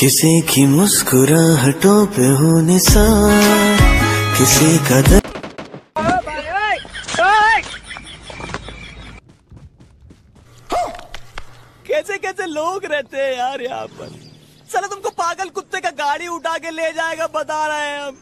किसी की मुस्कुराहटों पे हो निसार किसी का दर... कैसे कैसे लोग रहते हैं यार यहाँ पर? चलो तुमको पागल कुत्ते का गाड़ी उठा के ले जाएगा, बता रहे हैं हम।